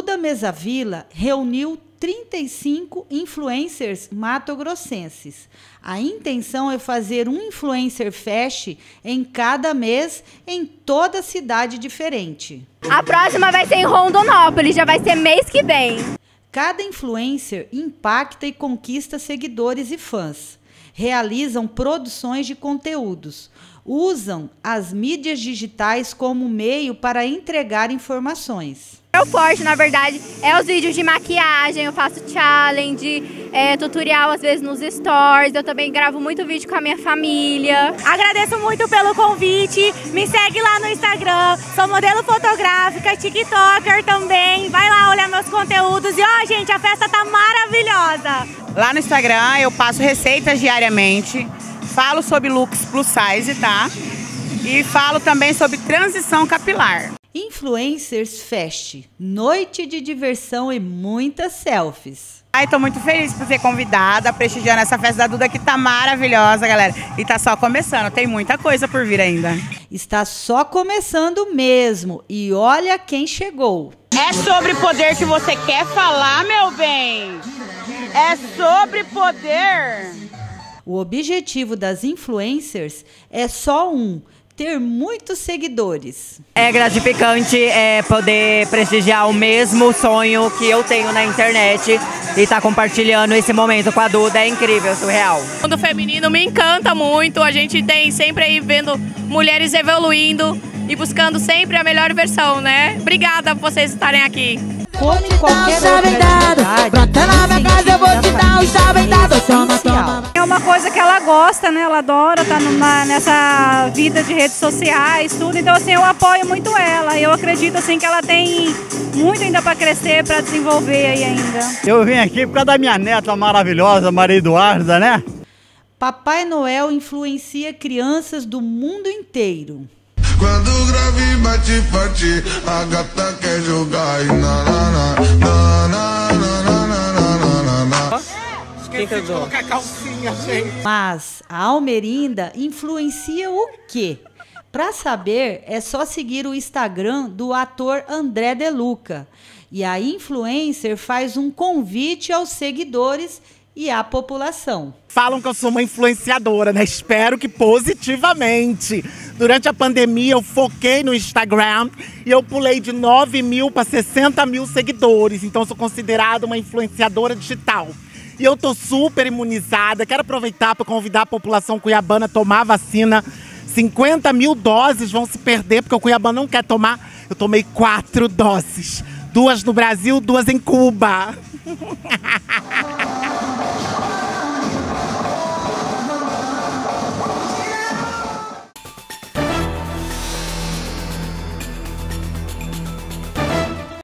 Duda Mesavila reuniu 35 influencers matogrossenses. A intenção é fazer um influencer fest em cada mês em toda cidade diferente. A próxima vai ser em Rondonópolis, já vai ser mês que vem. Cada influencer impacta e conquista seguidores e fãs. Realizam produções de conteúdos. Usam as mídias digitais como meio para entregar informações. Meu forte, na verdade, é os vídeos de maquiagem, eu faço challenge, é, tutorial às vezes nos stories, eu também gravo muito vídeo com a minha família. Agradeço muito pelo convite, me segue lá no Instagram, sou modelo fotográfica, tiktoker também, vai lá olhar meus conteúdos e ó gente, a festa tá maravilhosa. Lá no Instagram eu passo receitas diariamente, falo sobre looks plus size, tá? E falo também sobre transição capilar. Influencers Fest, noite de diversão e muitas selfies. Ai, tô muito feliz por ser convidada, prestigiando essa festa da Duda que tá maravilhosa, galera. E tá só começando, tem muita coisa por vir ainda. Está só começando mesmo. E olha quem chegou. É sobre poder que você quer falar, meu bem. É sobre poder. O objetivo das influencers é só um ter muitos seguidores. É gratificante é, poder prestigiar o mesmo sonho que eu tenho na internet e estar tá compartilhando esse momento com a Duda. É incrível, surreal. O mundo feminino me encanta muito. A gente tem sempre aí vendo mulheres evoluindo e buscando sempre a melhor versão, né? Obrigada por vocês estarem aqui. Como em qualquer outra atividade, gosta, né? Ela adora estar tá numa, nessa vida de redes sociais, tudo. Então, assim, eu apoio muito ela. Eu acredito, assim, que ela tem muito ainda para crescer, para desenvolver aí ainda. Eu vim aqui por causa da minha neta maravilhosa, Maria Eduarda, né? Papai Noel influencia crianças do mundo inteiro. Quando o grave bate forte, a gata quer jogar e na na na na Esqueci de colocar calcinha, gente. Mas a Almerinda influencia o quê? Para saber, é só seguir o Instagram do ator André Deluca. E a influencer faz um convite aos seguidores e à população. Falam que eu sou uma influenciadora, né? Espero que positivamente. Durante a pandemia, eu foquei no Instagram e eu pulei de 9 mil para 60 mil seguidores. Então, sou considerada uma influenciadora digital. E eu tô super imunizada. Quero aproveitar para convidar a população cuiabana a tomar a vacina. 50 mil doses vão se perder, porque o Cuiabá não quer tomar. Eu tomei quatro doses. Duas no Brasil, duas em Cuba.